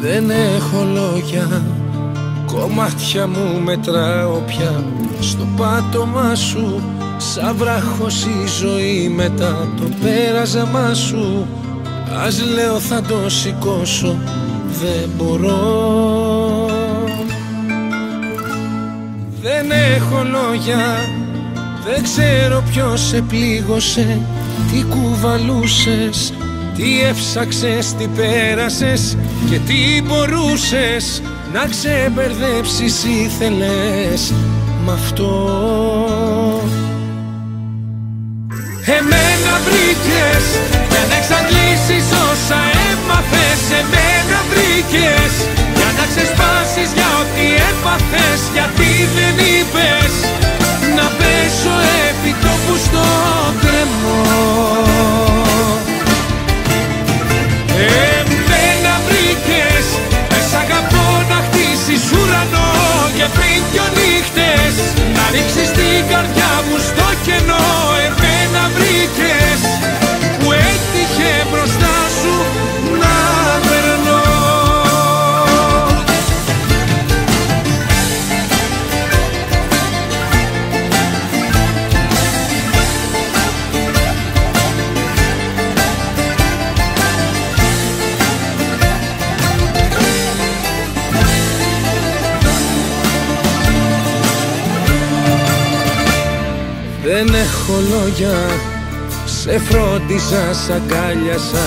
Δεν έχω λόγια. Κομμάτια μου μετράω πια. Στο πάτωμά σου Σαν βράχος η ζωή μετά. Το πέρασμα σου Ας λέω θα το σηκώσω. Δεν μπορώ. Δεν έχω λόγια. Δεν ξέρω ποιος σε πλήγωσε Τι κουβαλούσες Τι έψαξες, τι πέρασες Και τι μπορούσες Να ξεμπερδέψεις ήθελες Μ' αυτό. Εμένα βρήκες Για να εξαντλήσεις όσα έμαθες. Εμένα βρήκες Για να ξεσπάσεις για ό,τι έπαθες Δεν έχω λόγια. Σε φρόντισα, σ' αγκάλιασα.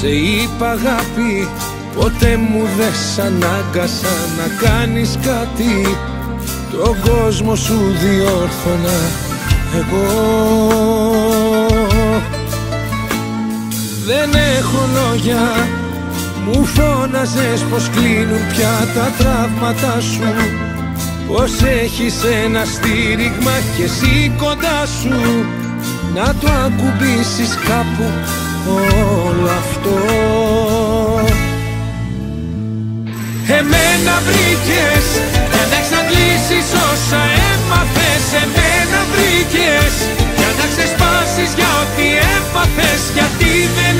Σε είπα αγάπη Ποτέ μου δεν σ' ανάγκασα. Να κάνεις κάτι Τον κόσμο σου διόρθωνα. Εγώ Δεν έχω λόγια. Μου φώναζες πως κλείνουν πια τα τραύματα σου Πως έχεις ένα στήριγμα και εσύ κοντά σου Να το ακουμπήσεις κάπου όλο αυτό. Εμένα βρήκες για να εξαντλήσεις όσα έμαθες. Εμένα βρήκες για να ξεσπάσεις για ό,τι έπαθες Γιατί δεν